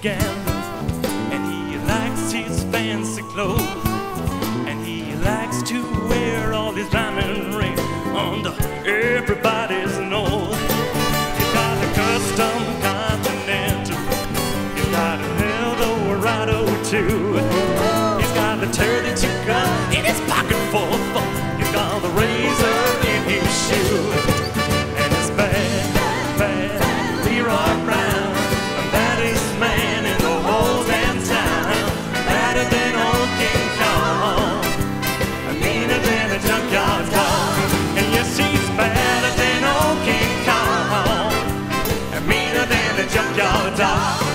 gambles and he likes his fancy clothes and he likes to wear all his diamond rings under everybody's nose. He got a custom continental, he got an Eldorado too. He's got a 32 gun in his pocket full. 嘈杂